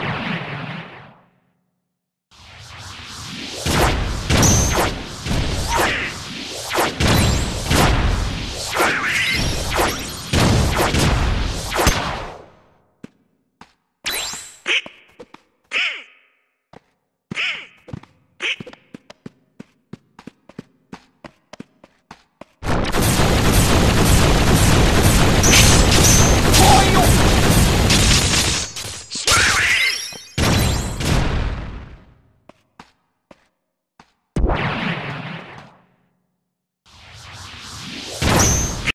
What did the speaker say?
you.